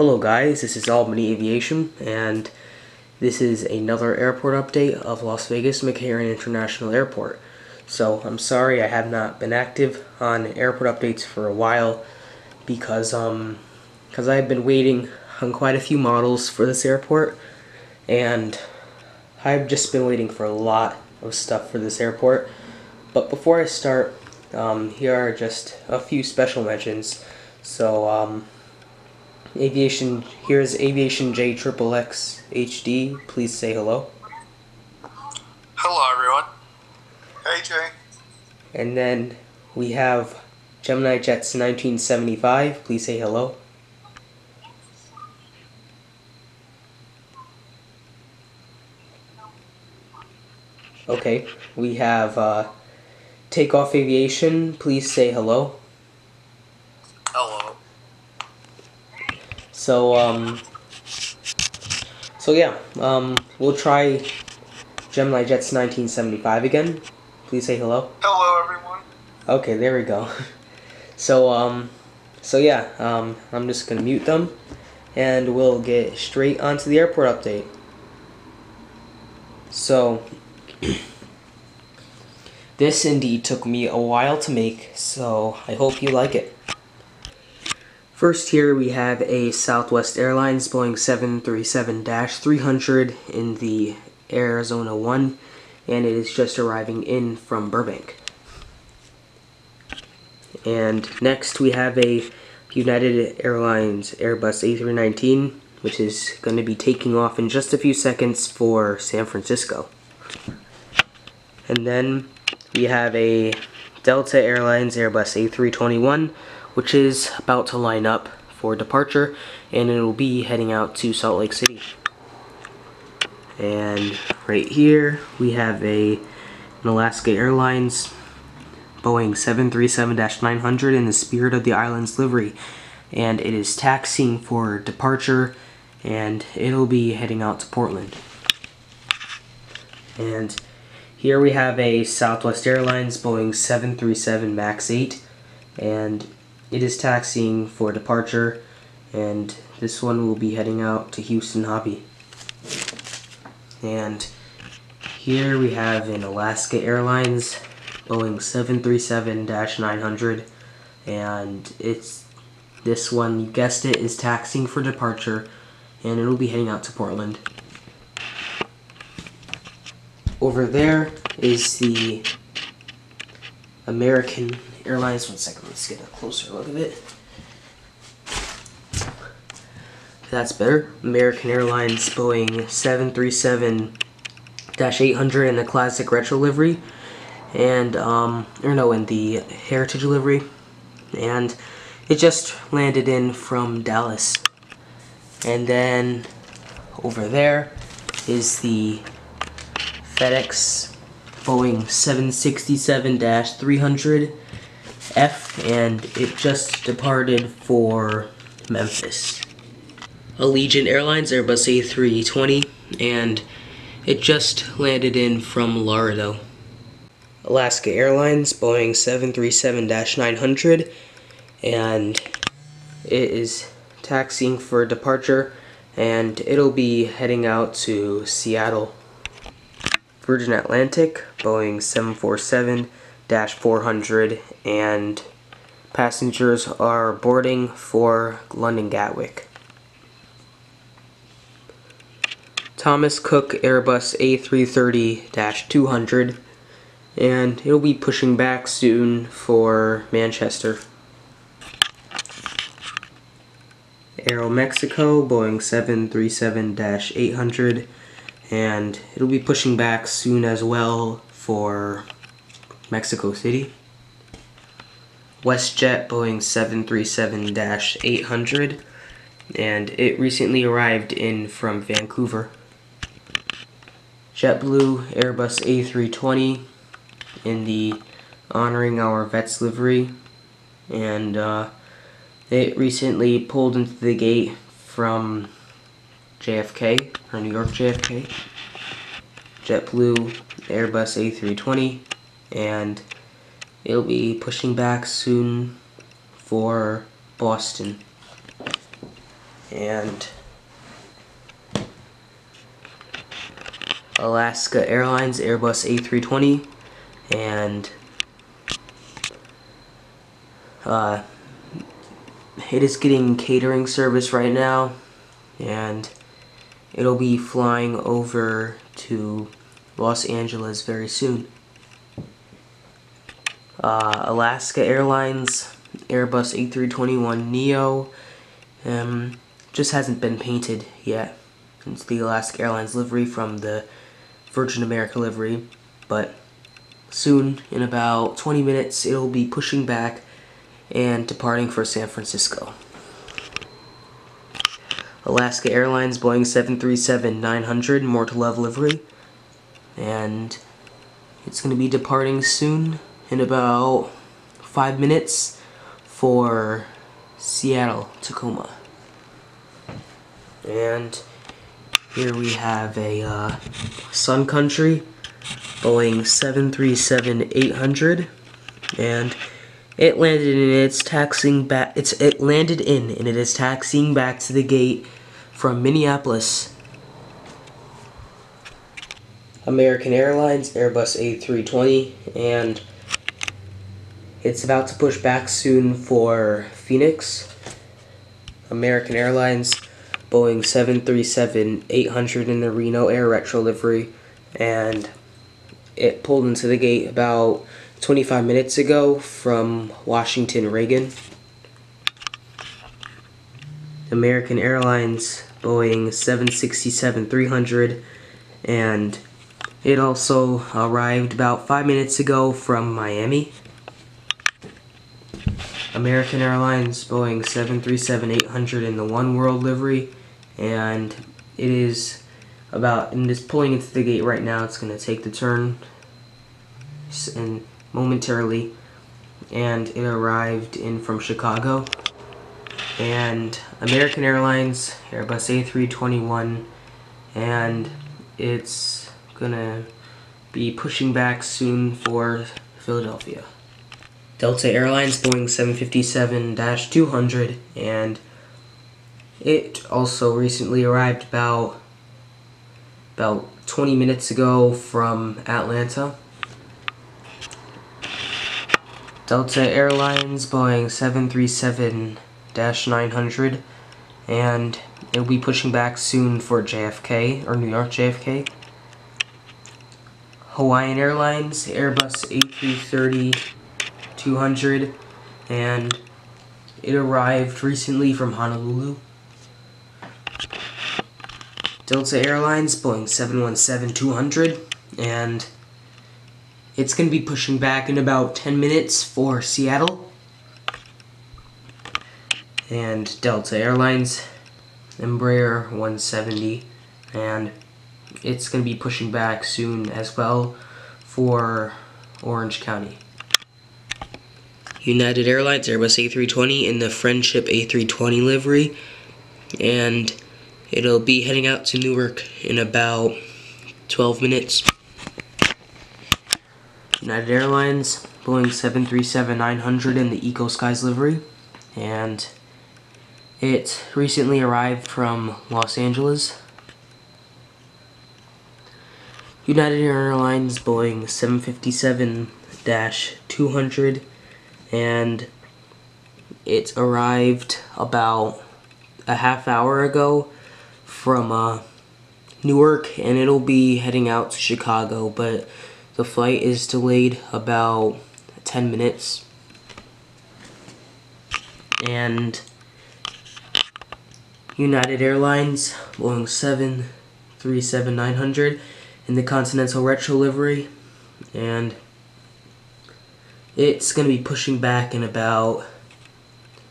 Hello guys, this is Albany Aviation and this is another airport update of Las Vegas McCarran International Airport. So I'm sorry I have not been active on airport updates for a while because um because I've been waiting on quite a few models for this airport and I've just been waiting for a lot of stuff for this airport. But before I start, um, here are just a few special mentions. So um, Aviation, here's Aviation J Triple X HD. Please say hello. Hello, everyone. Hey, Jay. And then we have Gemini Jets 1975. Please say hello. Okay, we have uh, Takeoff Aviation. Please say. Hello. So um, so yeah, um, we'll try Gemini Jets 1975 again. Please say hello. Hello, everyone. Okay, there we go. So um, so yeah, um, I'm just gonna mute them, and we'll get straight onto the airport update. So. This indeed took me a while to make, so I hope you like it. First here we have a Southwest Airlines Boeing 737-300 in the Arizona 1 and it is just arriving in from Burbank. And next we have a United Airlines Airbus A319 which is going to be taking off in just a few seconds for San Francisco. And then we have a Delta Airlines Airbus A321 which is about to line up for departure and it will be heading out to Salt Lake City. And right here we have a an Alaska Airlines Boeing 737-900 in the Spirit of the Islands livery and it is taxiing for departure and it'll be heading out to Portland. And here we have a Southwest Airlines Boeing 737 MAX 8 and it is taxiing for departure and this one will be heading out to Houston Hobby. And here we have an Alaska Airlines Boeing 737-900 and it's this one, you guessed it, is taxiing for departure and it will be heading out to Portland. Over there is the American Airlines. One second, let's get a closer look of it. That's better. American Airlines Boeing 737-800 in the classic retro livery. And, um, or no, in the heritage livery. And it just landed in from Dallas. And then over there is the FedEx Boeing 767-300F and it just departed for Memphis. Allegiant Airlines Airbus A320 and it just landed in from Laredo. Alaska Airlines Boeing 737-900 and it is taxiing for departure and it'll be heading out to Seattle. Virgin Atlantic, Boeing 747-400, and passengers are boarding for London Gatwick. Thomas Cook Airbus A330-200, and it'll be pushing back soon for Manchester. Aeromexico, Boeing 737-800, and it'll be pushing back soon as well for Mexico City. WestJet Boeing 737-800 and it recently arrived in from Vancouver. JetBlue Airbus A320 in the honoring our vets livery and uh, it recently pulled into the gate from JFK, or New York JFK, JetBlue Airbus A320, and it'll be pushing back soon for Boston. and Alaska Airlines Airbus A320 and uh, it is getting catering service right now and it'll be flying over to Los Angeles very soon. Uh, Alaska Airlines Airbus A321neo um, just hasn't been painted yet. It's the Alaska Airlines livery from the Virgin America livery, but soon, in about 20 minutes, it'll be pushing back and departing for San Francisco. Alaska Airlines Boeing 737-900 More to Love livery, and it's going to be departing soon in about five minutes for Seattle, Tacoma. And here we have a uh, Sun Country Boeing 737-800 and it landed in it's taxiing back it's it landed in and it is taxiing back to the gate from Minneapolis. American Airlines Airbus A320 and it's about to push back soon for Phoenix. American Airlines Boeing 737-800 in the Reno Air Retro livery and it pulled into the gate about 25 minutes ago from Washington Reagan. American Airlines Boeing 767-300 and it also arrived about five minutes ago from Miami. American Airlines Boeing 737-800 in the One World livery and it is about and it's pulling into the gate right now it's going to take the turn and momentarily and it arrived in from Chicago and American Airlines Airbus A321 and it's gonna be pushing back soon for Philadelphia. Delta Airlines Boeing 757-200 and it also recently arrived about about 20 minutes ago from Atlanta. Delta Airlines Boeing 737-900 and it'll be pushing back soon for JFK or New York JFK. Hawaiian Airlines Airbus A330-200 and it arrived recently from Honolulu. Delta Airlines, Boeing 717-200, and it's going to be pushing back in about 10 minutes for Seattle. And Delta Airlines, Embraer 170, and it's going to be pushing back soon as well for Orange County. United Airlines Airbus A320 in the Friendship A320 livery, and It'll be heading out to Newark in about 12 minutes. United Airlines, Boeing 737-900 in the Eco Skies livery, and it recently arrived from Los Angeles. United Airlines Boeing 757-200 and it arrived about a half hour ago from uh, Newark and it'll be heading out to Chicago, but the flight is delayed about 10 minutes. And United Airlines, Boeing 737-900 in the Continental Retro livery, and it's going to be pushing back in about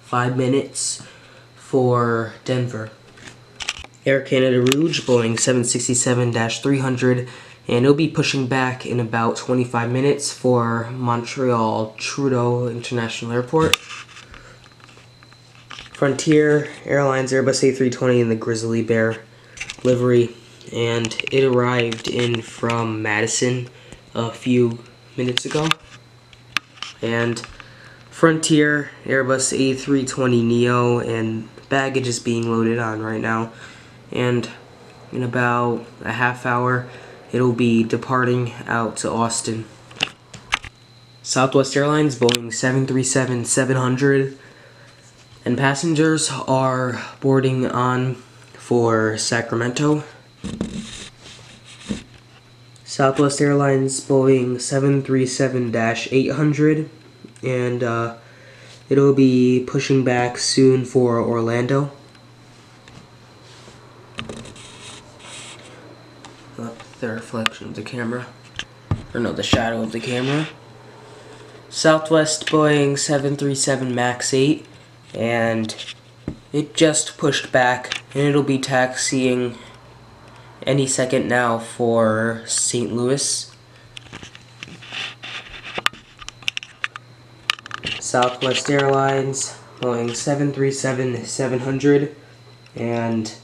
five minutes for Denver. Air Canada Rouge, Boeing 767-300, and it'll be pushing back in about 25 minutes for Montreal Trudeau International Airport. Frontier Airlines Airbus A320 in the Grizzly Bear livery, and it arrived in from Madison a few minutes ago. And Frontier Airbus A320neo and baggage is being loaded on right now, and in about a half hour, it'll be departing out to Austin. Southwest Airlines Boeing 737-700 and passengers are boarding on for Sacramento. Southwest Airlines Boeing 737-800 and uh, it'll be pushing back soon for Orlando. Up the reflection of the camera. Or no, the shadow of the camera. Southwest Boeing 737 MAX 8 and it just pushed back and it'll be taxiing any second now for St. Louis. Southwest Airlines Boeing 737-700 and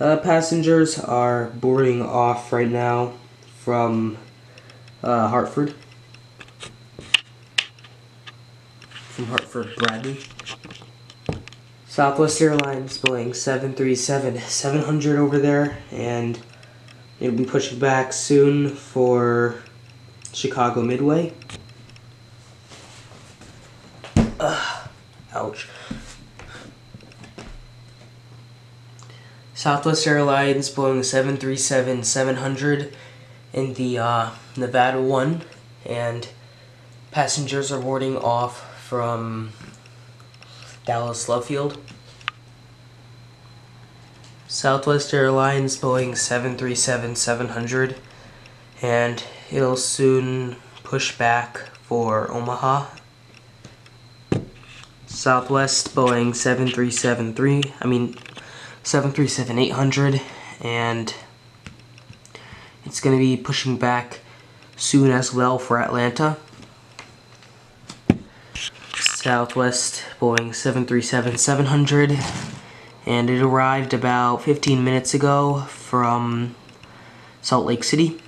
uh, passengers are boarding off right now from uh, Hartford. From Hartford Bradley. Southwest Airlines Boeing 737-700 over there and it'll be pushing back soon for Chicago Midway. Southwest Airlines Boeing 737-700 in the uh, Nevada 1 and passengers are boarding off from Dallas Love Field. Southwest Airlines Boeing 737-700 and it'll soon push back for Omaha. Southwest Boeing 737-3, I mean 737-800 and it's going to be pushing back soon as well for Atlanta. Southwest Boeing 737-700 and it arrived about 15 minutes ago from Salt Lake City.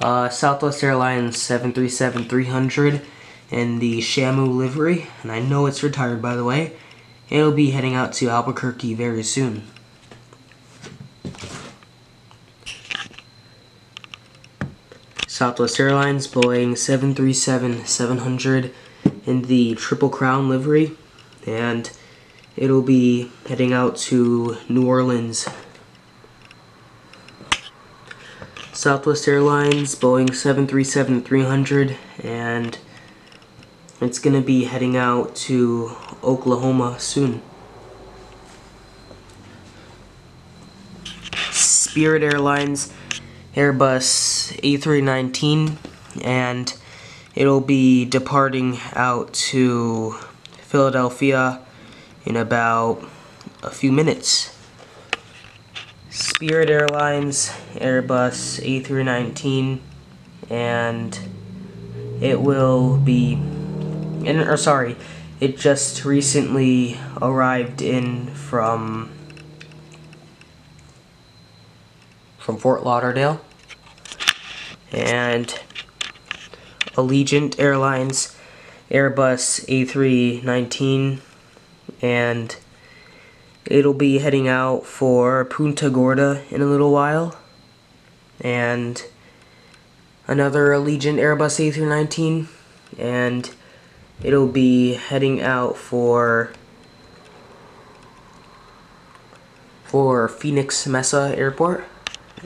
Uh, Southwest Airlines 737-300 in the Shamu livery, and I know it's retired by the way. It'll be heading out to Albuquerque very soon. Southwest Airlines Boeing 737-700 in the Triple Crown livery, and it'll be heading out to New Orleans. Southwest Airlines Boeing 737-300, and it's going to be heading out to Oklahoma soon. Spirit Airlines Airbus A319 and it'll be departing out to Philadelphia in about a few minutes. Spirit Airlines Airbus A319 and it will be and or sorry it just recently arrived in from from Fort Lauderdale. And Allegiant Airlines Airbus A319 and it'll be heading out for Punta Gorda in a little while. And another Allegiant Airbus A319 and it'll be heading out for for Phoenix Mesa Airport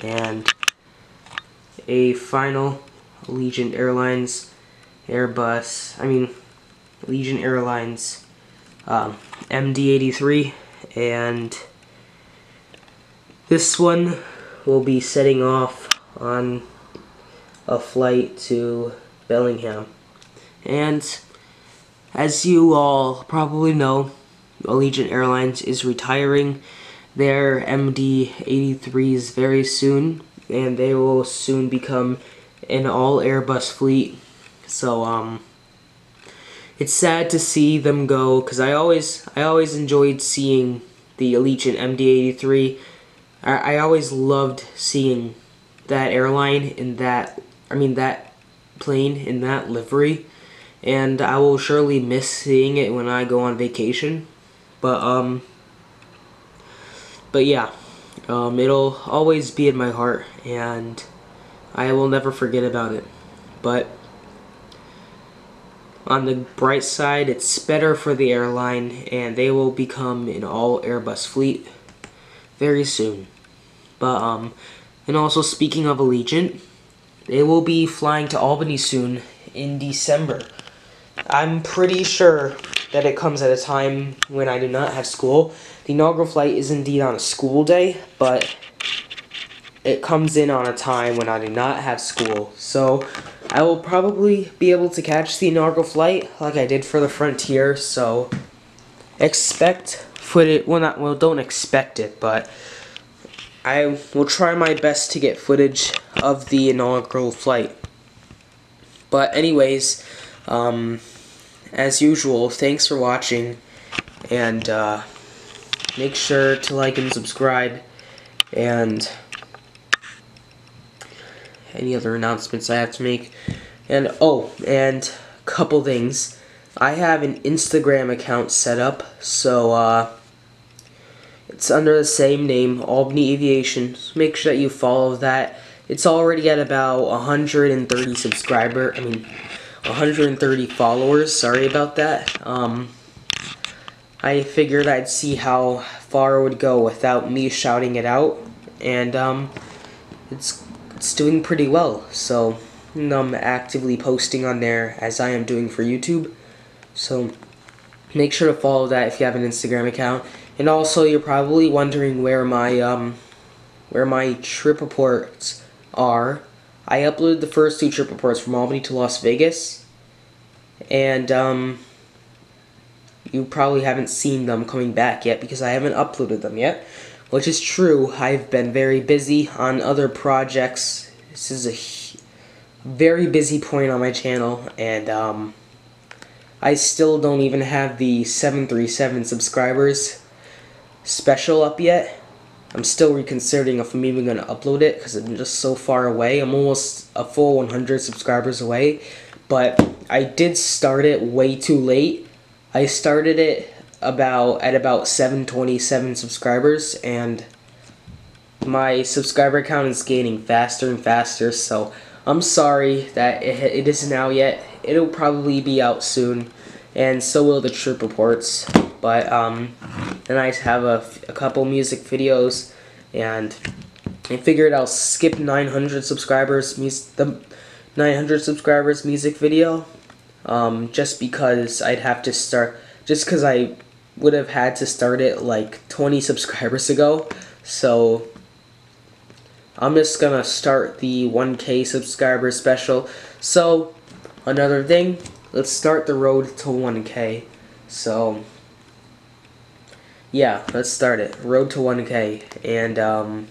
and a final Allegiant Airlines Airbus, I mean Allegiant Airlines um, MD-83 and this one will be setting off on a flight to Bellingham. And as you all probably know Allegiant Airlines is retiring. Their MD-83s very soon and they will soon become an all Airbus fleet. So um it's sad to see them go because I always I always enjoyed seeing the Allegiant MD-83 I, I always loved seeing that airline in that I mean that plane in that livery and I will surely miss seeing it when I go on vacation. But um, but yeah, um, it'll always be in my heart, and I will never forget about it. But on the bright side, it's better for the airline, and they will become an all Airbus fleet very soon. But um, and also speaking of Allegiant, they will be flying to Albany soon in December. I'm pretty sure that it comes at a time when I do not have school. The inaugural flight is indeed on a school day, but it comes in on a time when I do not have school. So I will probably be able to catch the inaugural flight like I did for the Frontier. So expect footage. Well, not well. Don't expect it, but I will try my best to get footage of the inaugural flight. But anyways, um, as usual, thanks for watching, and uh, make sure to like and subscribe, and any other announcements I have to make. And oh, and a couple things. I have an Instagram account set up, so uh, it's under the same name, Albany Aviation. So make sure that you follow that. It's already at about 130 subscriber. I mean, 130 followers. Sorry about that. Um, I figured I'd see how far it would go without me shouting it out, and um, it's it's doing pretty well. So I'm actively posting on there as I am doing for YouTube. So make sure to follow that if you have an Instagram account. And also, you're probably wondering where my um, where my trip reports are. I uploaded the first two trip reports from Albany to Las Vegas, and um, you probably haven't seen them coming back yet because I haven't uploaded them yet, which is true. I've been very busy on other projects. This is a very busy point on my channel, and um, I still don't even have the 737 subscribers special up yet. I'm still reconsidering if I'm even going to upload it because I'm just so far away. I'm almost a full 100 subscribers away. But I did start it way too late. I started it about at about 727 subscribers and my subscriber count is gaining faster and faster so I'm sorry that it, it isn't out yet. It'll probably be out soon and so will the trip reports but um, then I have a, a couple music videos, and I figured I'll skip 900 subscribers, the 900 subscribers music video, um, just because I'd have to start, just because I would have had to start it like 20 subscribers ago, so I'm just gonna start the 1k subscriber special. So, another thing, let's start the road to 1k. So, yeah, let's start it. Road to 1K. And, um,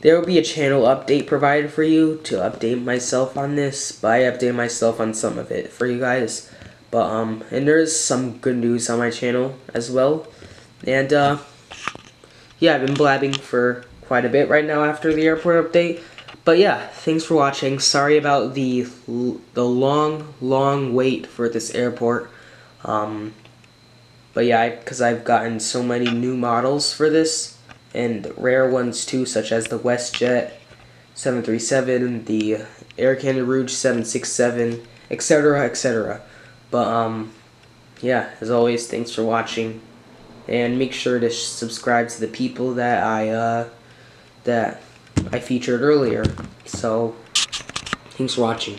there will be a channel update provided for you to update myself on this, but I update myself on some of it for you guys. But, um, and there's some good news on my channel as well. And, uh, yeah, I've been blabbing for quite a bit right now after the airport update. But yeah, thanks for watching. Sorry about the the long, long wait for this airport. Um, but yeah, because I've gotten so many new models for this, and rare ones too, such as the WestJet 737, the Air Canada Rouge 767, etc., etc. But, um, yeah, as always, thanks for watching, and make sure to subscribe to the people that I, uh, that I featured earlier. So, thanks for watching.